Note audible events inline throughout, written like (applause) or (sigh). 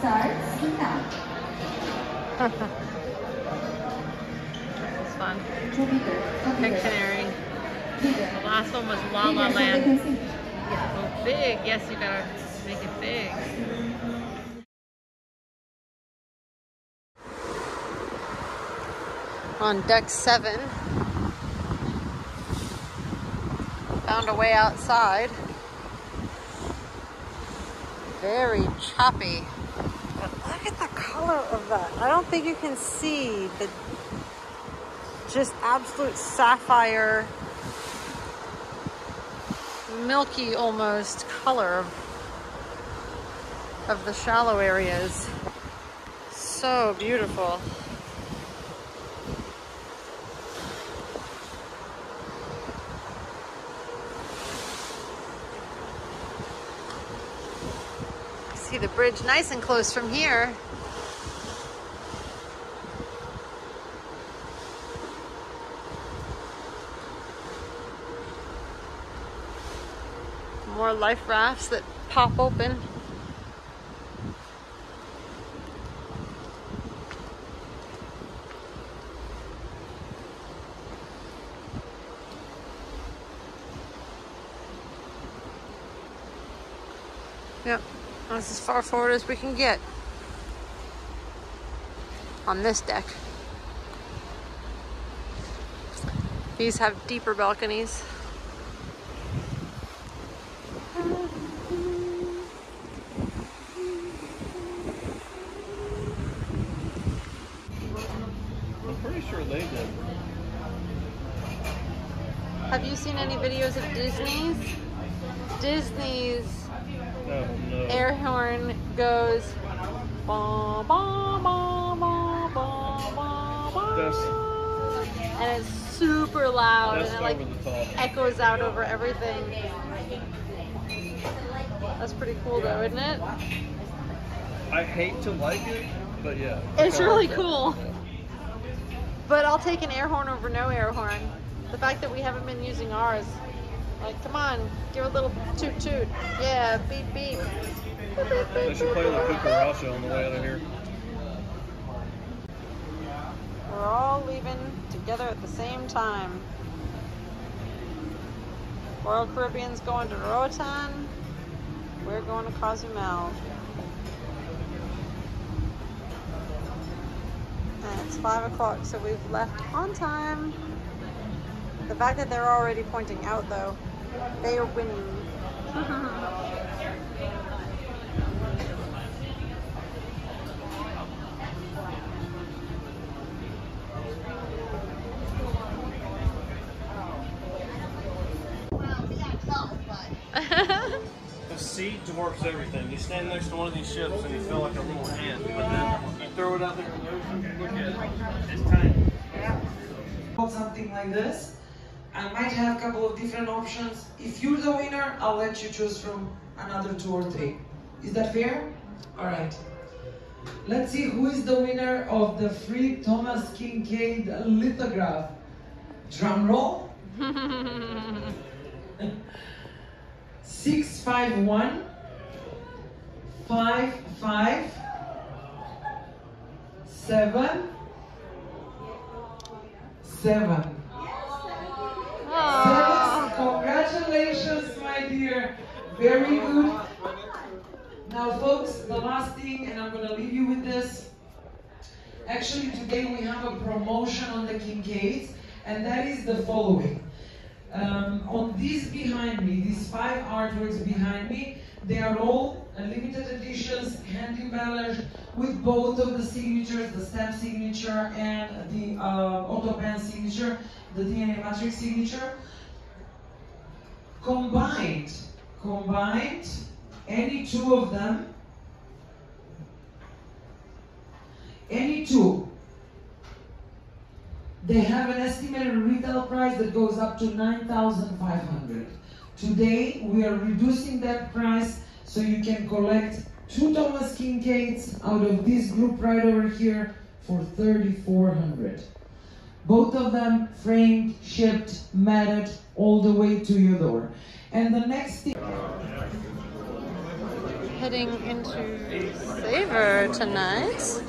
starts now. It's fun. Two bigger. Not bigger. Pictionary. The last one was La La so Land. Oh, big. Yes, you gotta make it big. On deck seven. Found a way outside. Very choppy. But look at the color of that. I don't think you can see the just absolute sapphire milky almost color of, of the shallow areas. So beautiful. See the bridge nice and close from here. More life rafts that pop open. Yep, that's as far forward as we can get on this deck. These have deeper balconies. I'm pretty sure they did. Have you seen any videos of Disney's? Disney's No, no. air horn goes ba ba ba ba ba ba ba and it's super loud that's and it like over the top. echoes out over everything. That's pretty cool though, isn't it? I hate to like it, but yeah. It's really cool. But I'll take an air horn over no air horn. The fact that we haven't been using ours. Like, come on, give a little toot toot. Yeah, beep beep. They should play La beep, Cucaracha on the way out of here. We're all leaving together at the same time. Royal Caribbean's going to Roatan. We're going to Cozumel. And it's five o'clock, so we've left on time. The fact that they're already pointing out, though, they are winning. The sea dwarfs everything. You stand next to one of these ships and you feel like a little ant, but then you throw it out there in the ocean, look at it, it's tiny. something like this. I might have a couple of different options. If you're the winner, I'll let you choose from another two or three. Is that fair? All right. Let's see who is the winner of the free Thomas Kinkade lithograph. Drum roll. (laughs) 651 55 7 7 Aw. Very good. Now, folks, the last thing, and I'm going to leave you with this. Actually, today we have a promotion on the Kinkades, and that is the following. Um, on these behind me, these five artworks behind me, they are all limited editions, hand embellished with both of the signatures, the stamp signature and the uh, signature, the DNA matrix signature. Combined, combined, any two of them, any two, they have an estimated retail price that goes up to 9,500. Today, we are reducing that price so you can collect two Thomas Kinkades out of this group right over here for 3,400. Both of them framed, shipped, matted all the way to your door. And the next thing. heading into Savor tonight.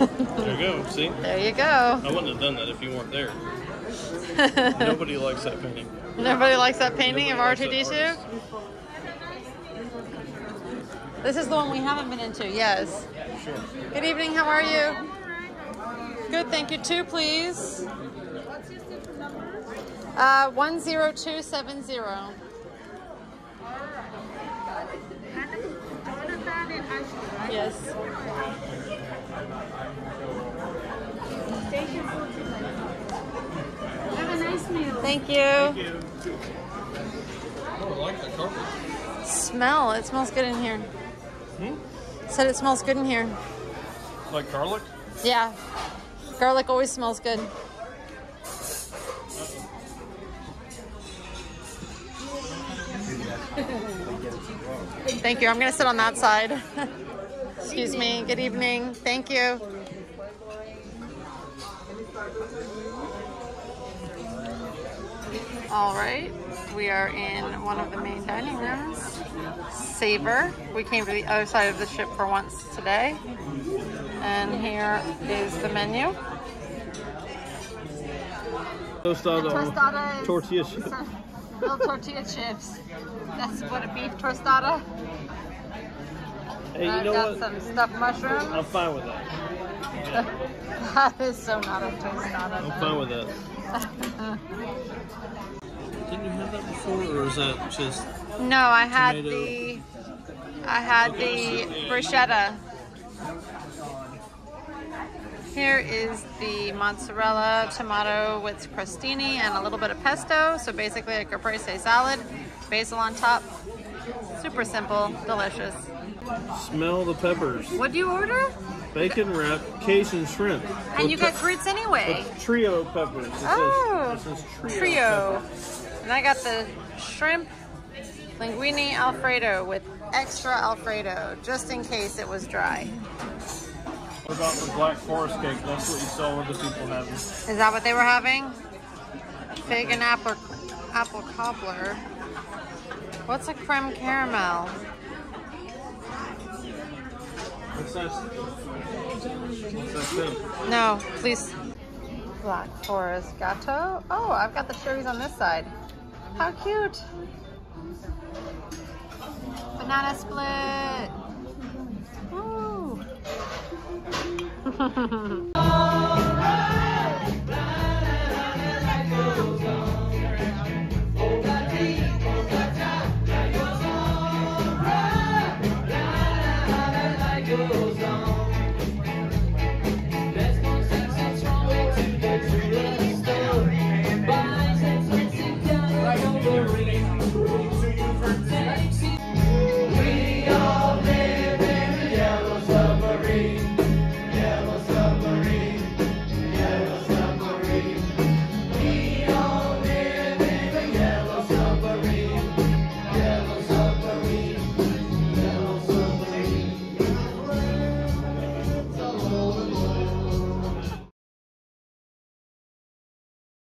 There you go. See? There you go. I wouldn't have done that if you weren't there. (laughs) Nobody likes that painting. Nobody likes that painting of Nobody likes that R2D2? This is the one we haven't been into, yes. Sure. Good evening, how are you? Good, thank you. Two, please. Uh, 10270. Yes. Have a nice meal. Thank you. you. Oh, I like that carpet. Smell. It smells good in here. Hmm? Said it smells good in here. Like garlic? Yeah. Garlic always smells good. Thank you. I'm going to sit on that side. (laughs) Excuse me. Good evening. Thank you. All right. We are in one of the main dining rooms. Savor. We came to the other side of the ship for once today. And here is the menu. Tostada. Tostada is Tortilla chip. little tortilla chips. That's what a beef tostada. Hey, you I've know got what? some stuffed mushrooms. I'm fine with that. (laughs) that is so not a tostada. I'm fine with that. (laughs) Didn't you have that before, or is that just? No, I had Tomato. the I had the bruschetta. Here is the mozzarella tomato with crostini and a little bit of pesto. So basically a caprese salad, basil on top. Super simple, delicious. Smell the peppers. What'd you order? Bacon wrap, Cajun shrimp. And you got grits anyway. trio peppers. It Oh, says trio. trio. peppers. And I got the shrimp linguine alfredo with extra alfredo, just in case it was dry. What about the black forest cake? That's what you saw other people having. Is that what they were having? Fig and apple, apple cobbler. What's a creme caramel? What's that? What's that? No, please. Black forest gateau. Oh, I've got the cherries on this side. How cute. Banana split. Ooh. (laughs)